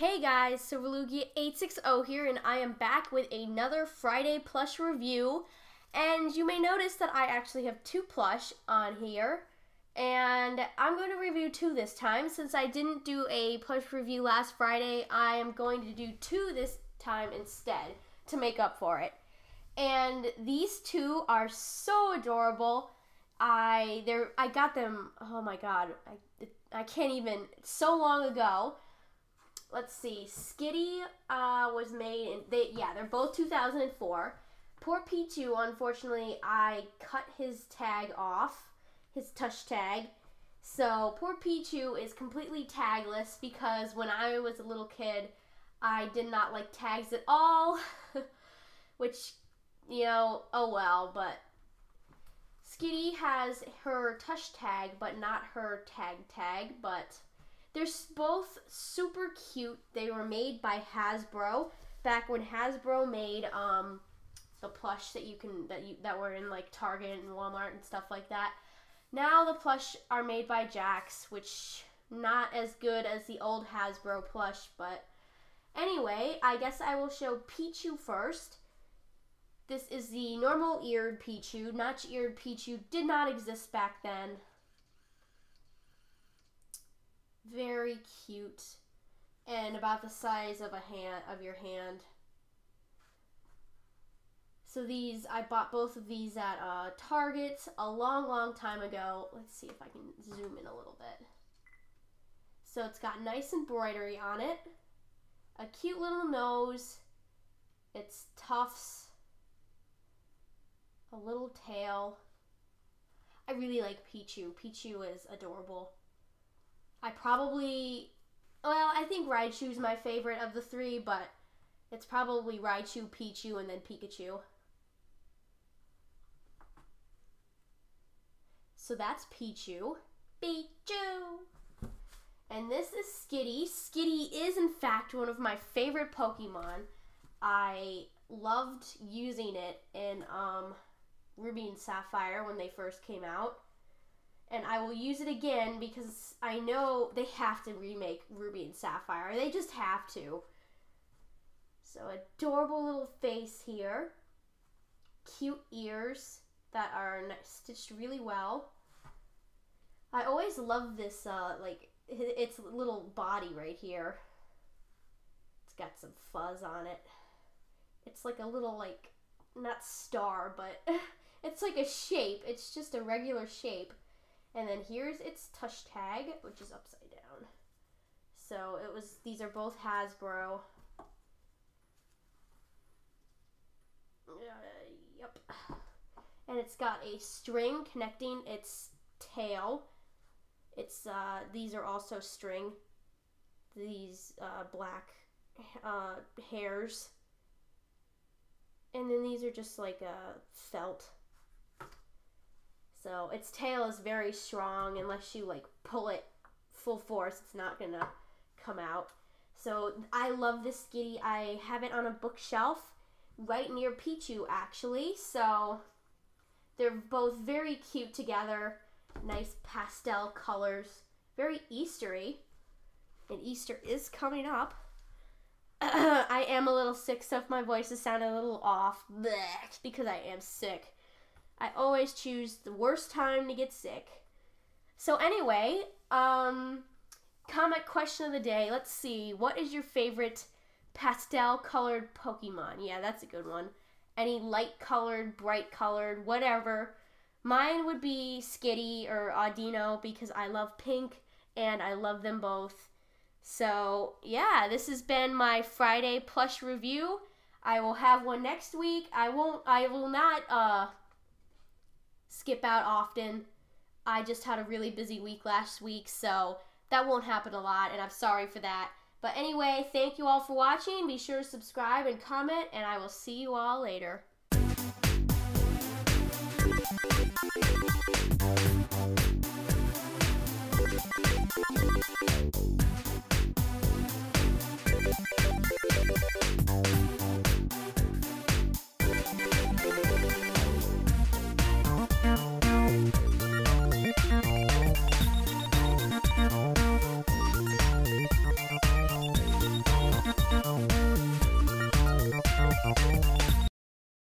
Hey guys, Silverlugia860 here, and I am back with another Friday plush review. And you may notice that I actually have two plush on here. And I'm going to review two this time. Since I didn't do a plush review last Friday, I am going to do two this time instead to make up for it. And these two are so adorable. I I got them. Oh my god, I I can't even. So long ago let's see. Skitty uh, was made in they yeah they're both 2004. Poor Pichu, unfortunately, I cut his tag off, his tush tag. So poor Pichu is completely tagless because when I was a little kid, I did not like tags at all. Which, you know, oh well, but Skitty has her tush tag, but not her tag tag, but they're both super cute. They were made by Hasbro back when Hasbro made um, the plush that you can that you that were in like Target and Walmart and stuff like that. Now the plush are made by Jakks, which not as good as the old Hasbro plush, but anyway, I guess I will show Pichu first. This is the normal eared Pichu. Notch eared Pichu did not exist back then very cute and about the size of a hand of your hand. So these, I bought both of these at uh, Target a long, long time ago. Let's see if I can zoom in a little bit. So it's got nice embroidery on it, a cute little nose, it's tufts, a little tail. I really like Pichu. Pichu is adorable. I probably, well, I think Raichu is my favorite of the three, but it's probably Raichu, Pichu, and then Pikachu. So that's Pichu. Pichu! And this is Skitty. Skitty is, in fact, one of my favorite Pokemon. I loved using it in um, Ruby and Sapphire when they first came out and I will use it again because I know they have to remake Ruby and Sapphire. They just have to. So adorable little face here. Cute ears that are stitched really well. I always love this, uh, like, its little body right here. It's got some fuzz on it. It's like a little, like, not star, but it's like a shape. It's just a regular shape. And then here's its tush tag, which is upside down. So it was, these are both Hasbro. Uh, yep. And it's got a string connecting its tail. It's, uh, these are also string. These, uh, black, uh, hairs. And then these are just like, uh, felt. So its tail is very strong. Unless you like pull it full force, it's not gonna come out. So I love this Skitty. I have it on a bookshelf right near Pichu actually. So they're both very cute together. Nice pastel colors. Very Eastery. And Easter is coming up. I am a little sick, so if my voice is sounding a little off, bleh, because I am sick. I always choose the worst time to get sick. So anyway, um, comment question of the day. Let's see. What is your favorite pastel colored Pokemon? Yeah, that's a good one. Any light colored, bright colored, whatever. Mine would be Skitty or Audino because I love pink and I love them both. So, yeah, this has been my Friday plush review. I will have one next week. I won't I will not uh skip out often. I just had a really busy week last week, so that won't happen a lot, and I'm sorry for that. But anyway, thank you all for watching. Be sure to subscribe and comment, and I will see you all later.